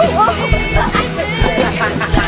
我是你的谁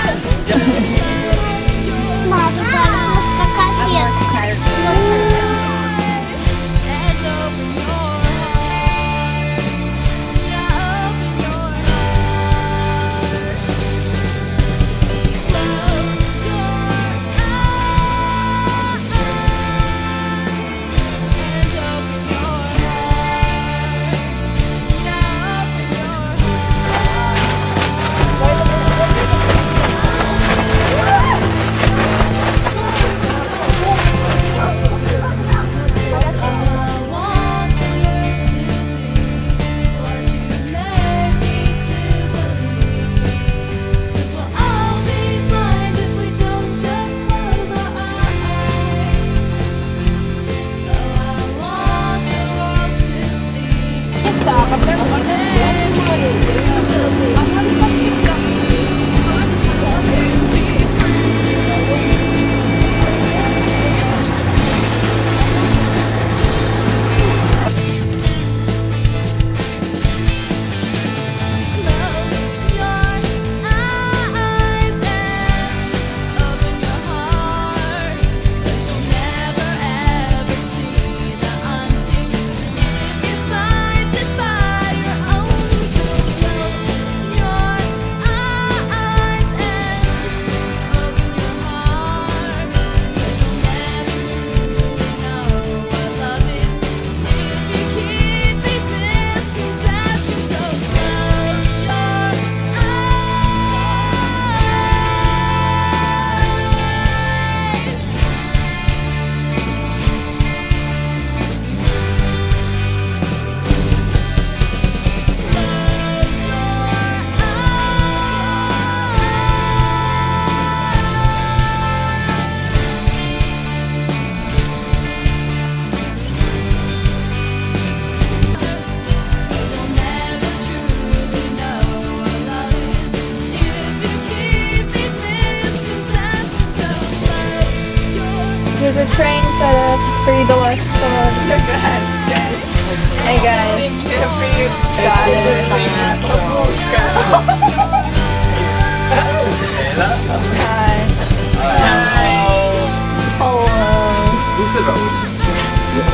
Oh,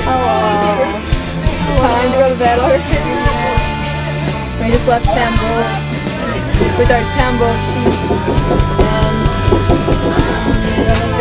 Hello. Time to go to bed already. We just left Campbell with our Campbell sheep. And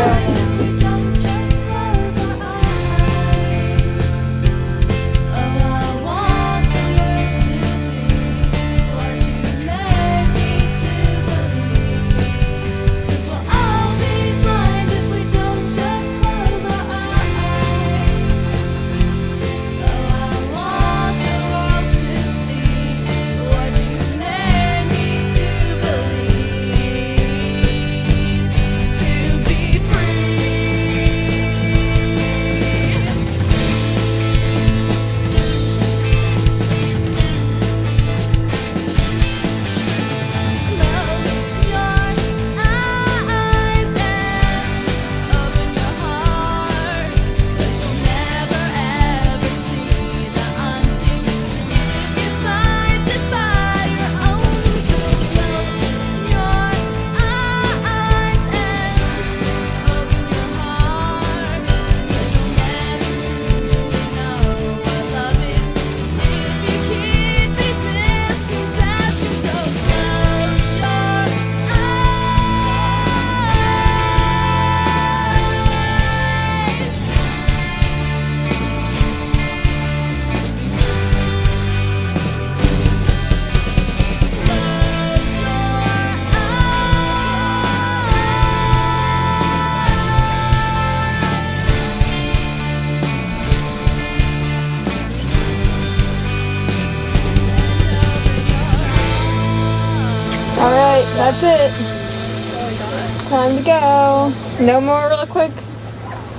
that's it. Time to go. No more real quick.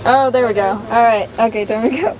Oh, there we go. Alright, okay, there we go.